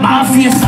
Mafia.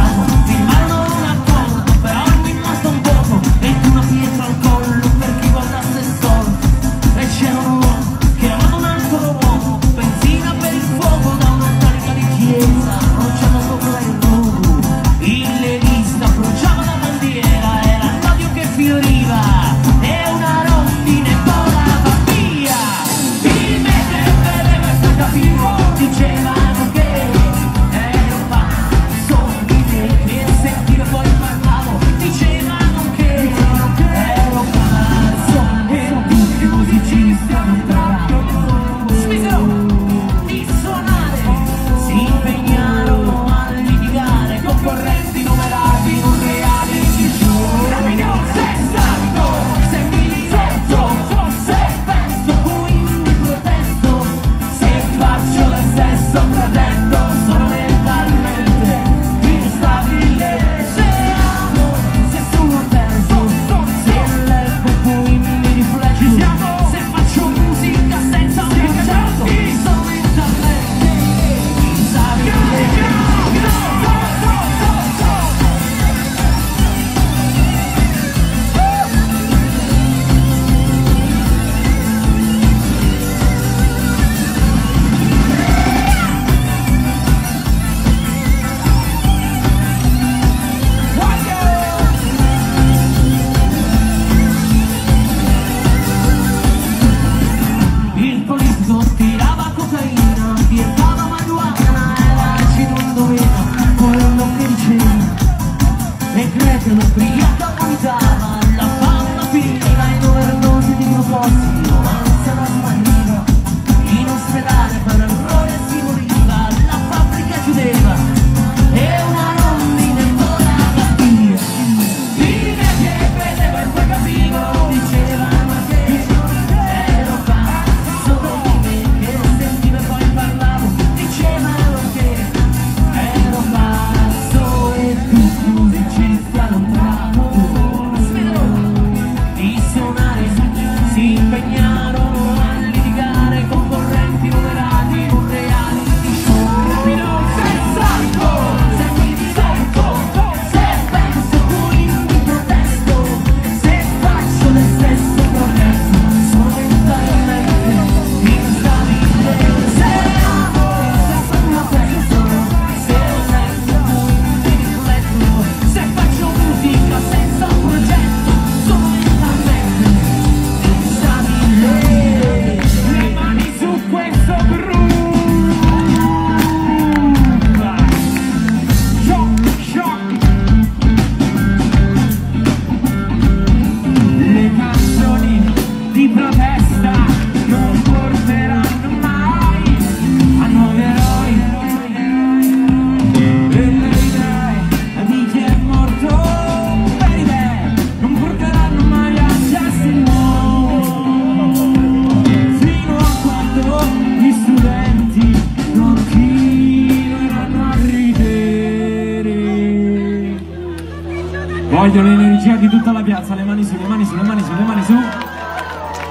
Voglio l'energia di tutta la piazza, le mani su, le mani su, le mani su, le mani su.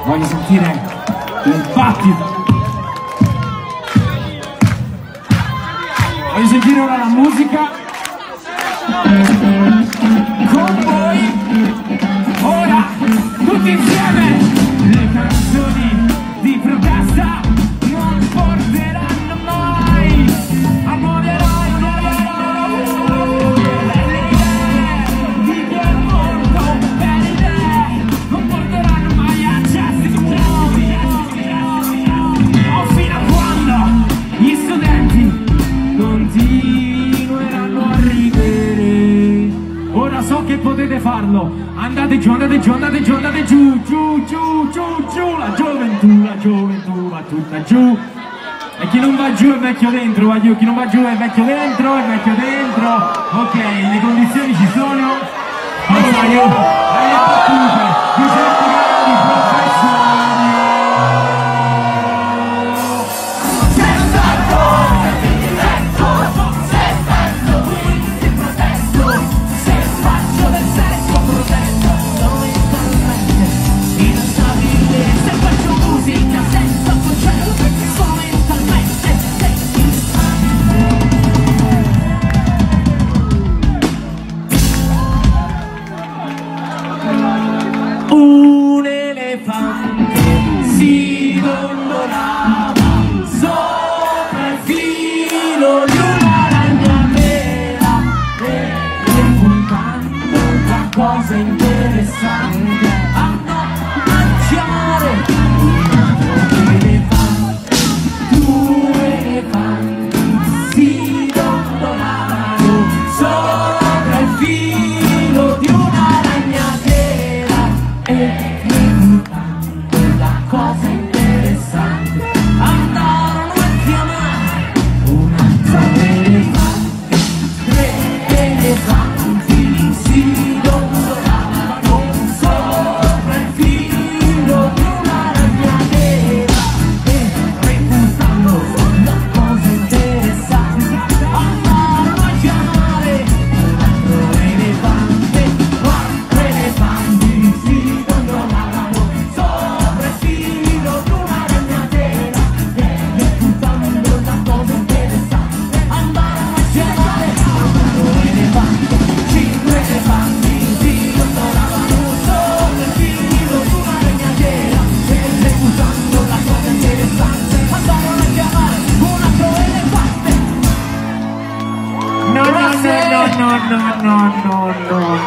Voglio sentire il battito. Voglio sentire ora la musica. Potete farlo. Andate giù, andate giù, andate giù, andate giù giù, giù, giù, giù. La gioventù, la gioventù va tutta giù. E chi non va giù è vecchio dentro, va giù, chi non va giù è vecchio dentro, è vecchio dentro. Ok, le condizioni ci sono. Allora io, alle battute di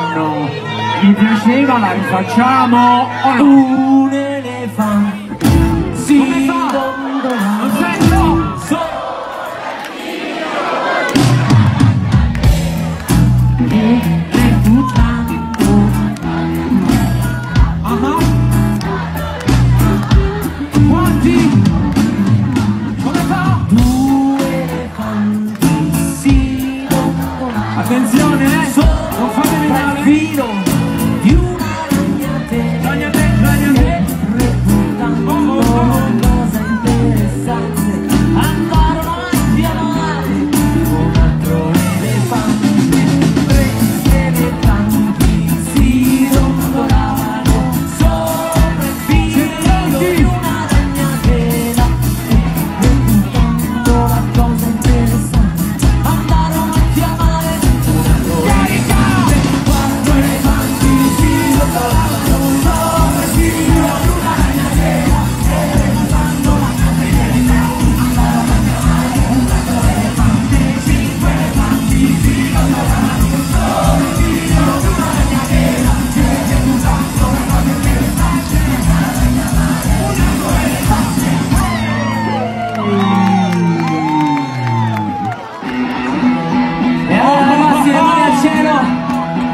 no, no. Mi piaceva, la rifacciamo. Un elefante.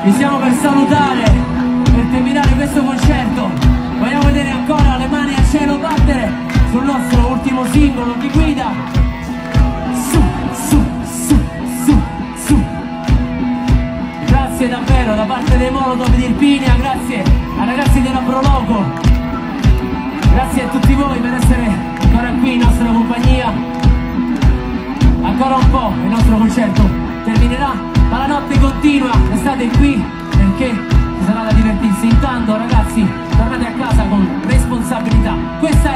Vi stiamo per salutare, per terminare questo concerto. Vogliamo vedere ancora le mani al cielo battere sul nostro ultimo singolo di guida. Su, su, su, su, su. Grazie davvero da parte dei Molotov di Irpinia, grazie ai ragazzi della Prologo. Grazie a tutti voi per essere ancora qui in nostra compagnia ancora un po' il nostro concerto continua e state qui perché ci sarà da divertirsi. Intanto ragazzi tornate a casa con responsabilità. Questa è